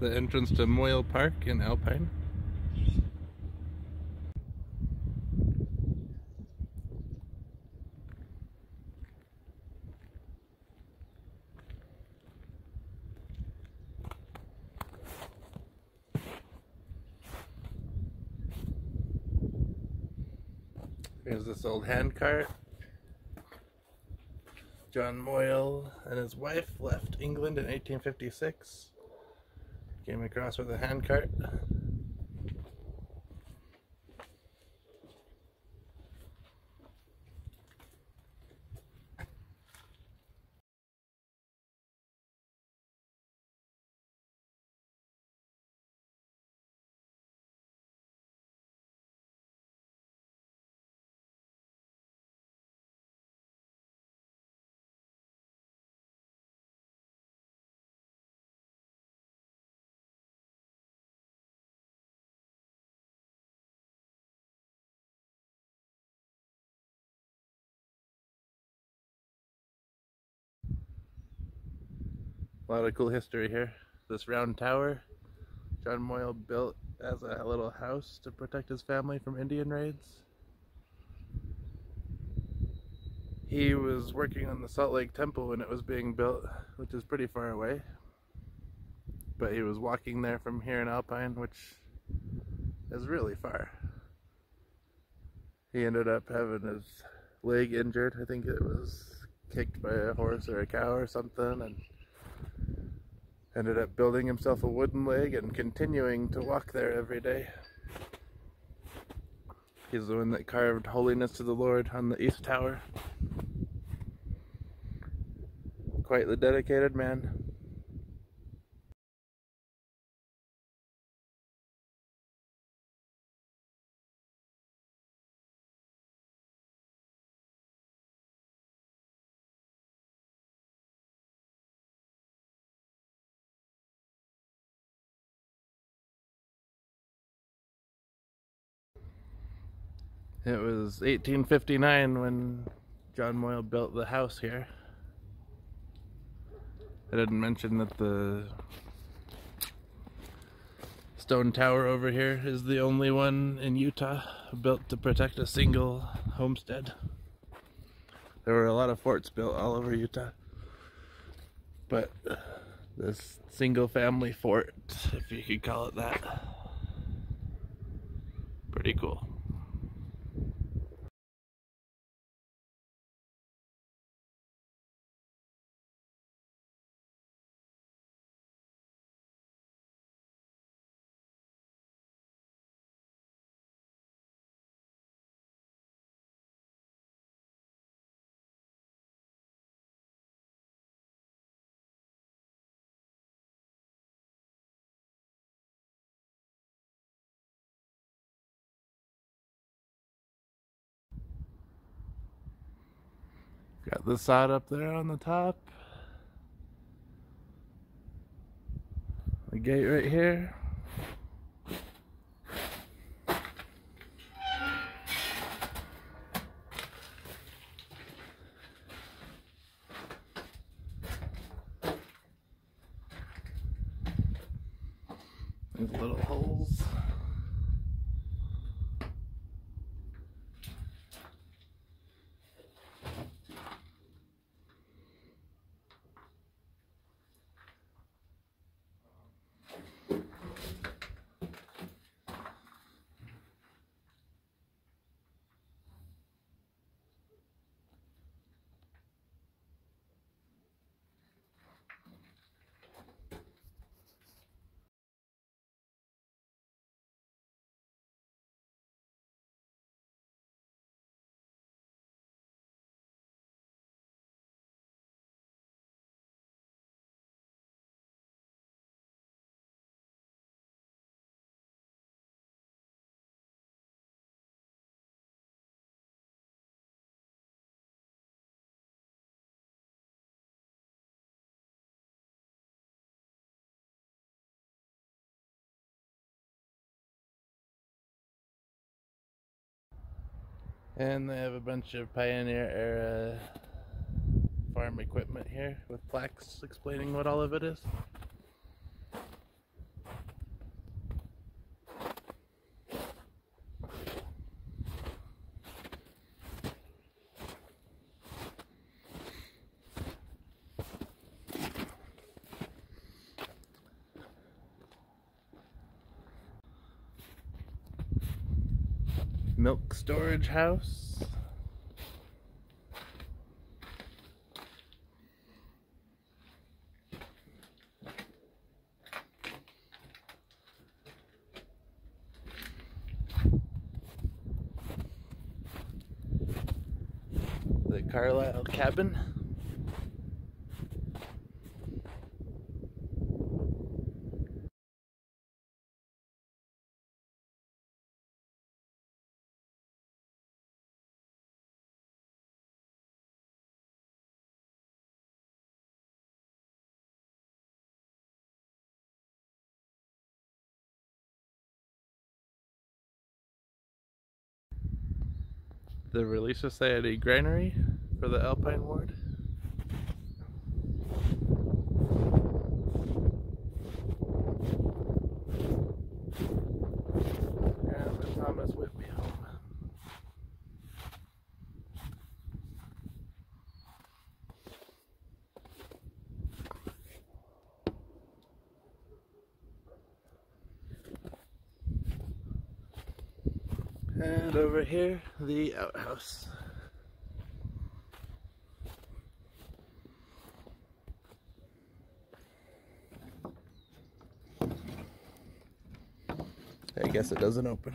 the entrance to Moyle Park in Alpine. Here's this old handcart. John Moyle and his wife left England in 1856. Came across with a handcart. A lot of cool history here. This round tower, John Moyle built as a little house to protect his family from Indian raids. He was working on the Salt Lake Temple when it was being built, which is pretty far away. But he was walking there from here in Alpine, which is really far. He ended up having his leg injured. I think it was kicked by a horse or a cow or something, and ended up building himself a wooden leg and continuing to walk there every day. He's the one that carved Holiness to the Lord on the East Tower. Quite the dedicated man. It was 1859 when John Moyle built the house here. I didn't mention that the stone tower over here is the only one in Utah built to protect a single homestead. There were a lot of forts built all over Utah, but this single family fort, if you could call it that, pretty cool. Got the side up there on the top. The gate right here. These little holes. And they have a bunch of Pioneer era farm equipment here with plaques explaining what all of it is. Milk storage house. The Carlisle cabin. The Relief Society granary for the Alpine Ward. And the Thomas Whitby home. And over here, the outhouse. I guess it doesn't open.